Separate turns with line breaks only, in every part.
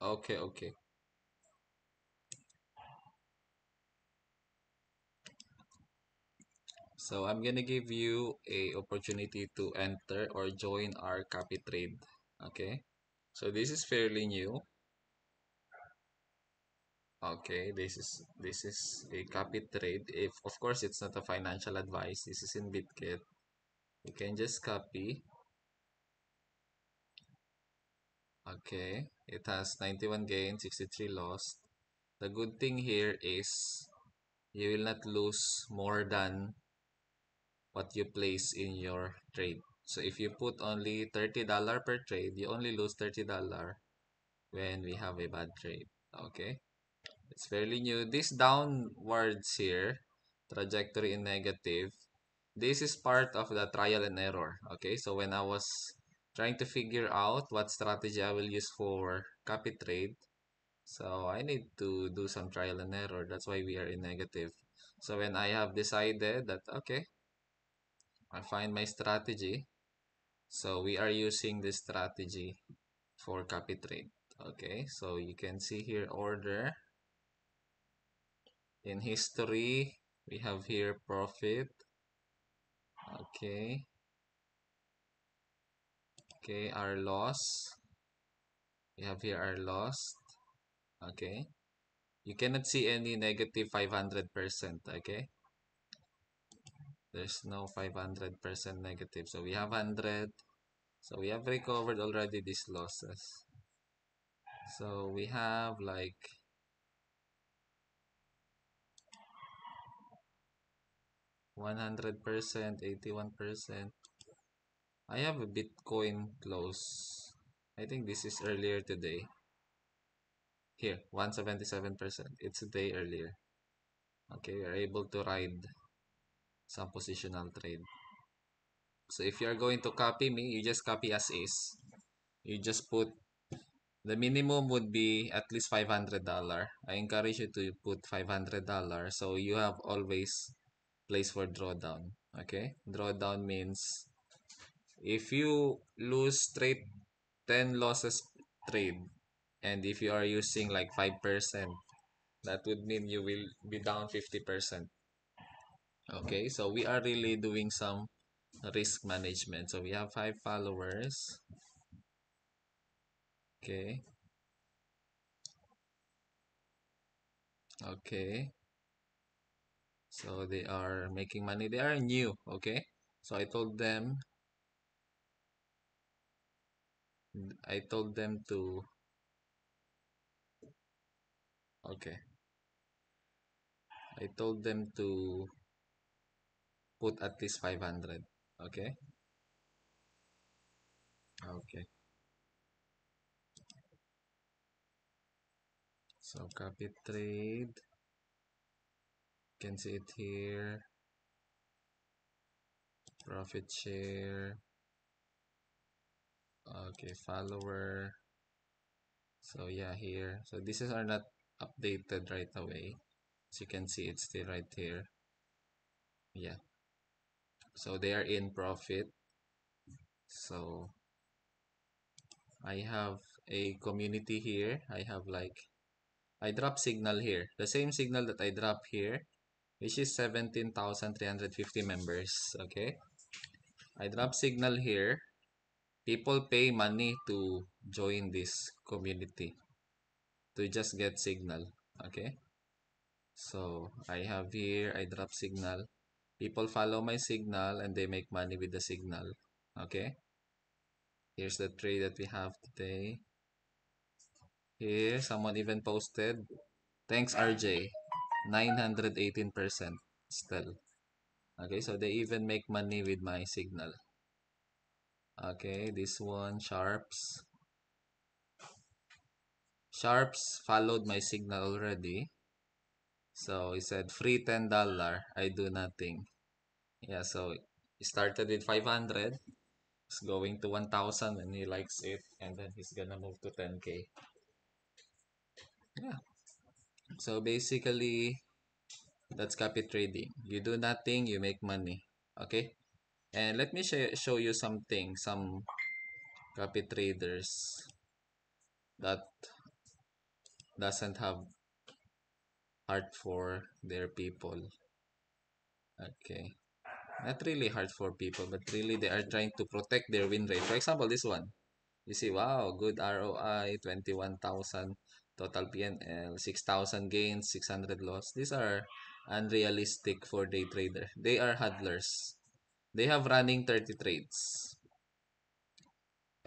Okay, okay. So I'm gonna give you a opportunity to enter or join our copy trade. Okay. So this is fairly new. Okay, this is this is a copy trade. If of course it's not a financial advice, this is in BitGet. You can just copy. Okay, it has 91 gain, 63 lost. The good thing here is you will not lose more than what you place in your trade. So if you put only $30 per trade, you only lose $30 when we have a bad trade. Okay? It's fairly new. This downwards here, trajectory in negative, this is part of the trial and error. Okay? So when I was trying to figure out what strategy I will use for copy trade, so I need to do some trial and error. That's why we are in negative. So when I have decided that, okay, I find my strategy. So we are using this strategy for copy trade. Okay, so you can see here order. In history, we have here profit. Okay. Okay, our loss. We have here our loss. Okay. You cannot see any negative 500%. Okay. There's no 500% negative. So we have 100. So we have recovered already these losses. So we have like one hundred percent, eighty-one percent. I have a Bitcoin close. I think this is earlier today. Here, 177%. It's a day earlier. Okay, we're able to ride some positional trade. So if you're going to copy me, you just copy as is. You just put the minimum would be at least $500. I encourage you to put $500 so you have always place for drawdown. Okay? Drawdown means if you lose straight 10 losses trade and if you are using like 5%, that would mean you will be down 50%. Okay, so we are really doing some risk management. So we have five followers. Okay. Okay. So they are making money. They are new. Okay. So I told them, I told them to, okay. I told them to put at least 500. Okay. Okay. So copy trade. You can see it here. Profit share. Okay, follower. So yeah, here. So this is are not updated right away. As you can see, it's still right here. Yeah. So they are in profit. So I have a community here. I have like, I drop signal here. The same signal that I drop here, which is 17,350 members. Okay. I drop signal here. People pay money to join this community to just get signal. Okay. So I have here, I drop signal. People follow my signal and they make money with the signal. Okay. Here's the trade that we have today. Here, someone even posted. Thanks, RJ. 918% still. Okay, so they even make money with my signal. Okay, this one, Sharps. Sharps followed my signal already. So he said free $10. I do nothing. Yeah, so he started with 500. It's going to 1000 and he likes it. And then he's gonna move to 10k. Yeah. So basically, that's copy trading. You do nothing, you make money. Okay? And let me sh show you something, some copy traders that doesn't have heart for their people. Okay. Not really hard for people, but really they are trying to protect their win rate. For example, this one. You see, wow, good ROI, 21,000 total PNL, 6,000 gains, 600 loss. These are unrealistic for day trader. They are hodlers. They have running 30 trades.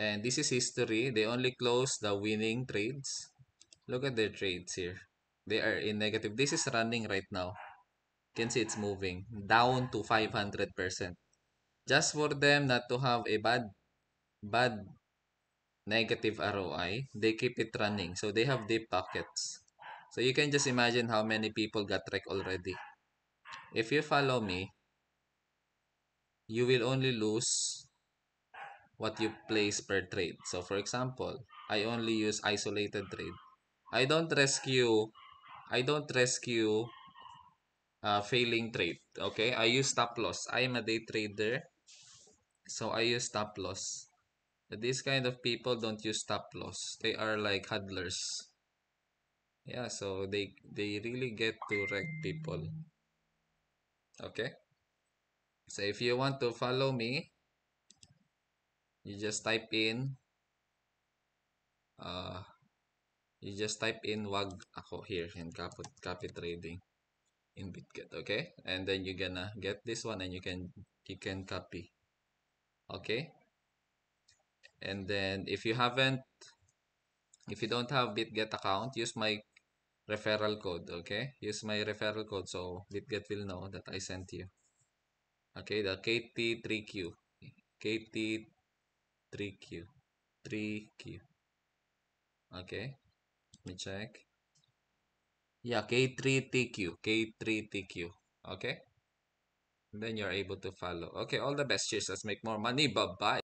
And this is history. They only close the winning trades. Look at their trades here. They are in negative. This is running right now. You can see it's moving down to 500%. Just for them not to have a bad bad negative ROI, they keep it running. So they have deep pockets. So you can just imagine how many people got wrecked already. If you follow me, you will only lose what you place per trade. So for example, I only use isolated trade. I don't rescue I don't rescue uh, failing trade. Okay, I use stop loss. I am a day trader, so I use stop loss. But these kind of people don't use stop loss. They are like hodlers. Yeah, so they they really get to wreck people. Okay. So if you want to follow me, you just type in uh you just type in wag ako here in copy, copy trading in BitGet, okay? And then you're gonna get this one and you can you can copy. Okay? And then if you haven't if you don't have BitGet account, use my referral code, okay? Use my referral code so BitGet will know that I sent you. Okay, the KT3Q. KT3Q. 3Q. Okay. Let me check. Yeah, K3TQ. K3TQ. Okay. Then you're able to follow. Okay, all the best. Cheers. Let's make more money. Bye-bye.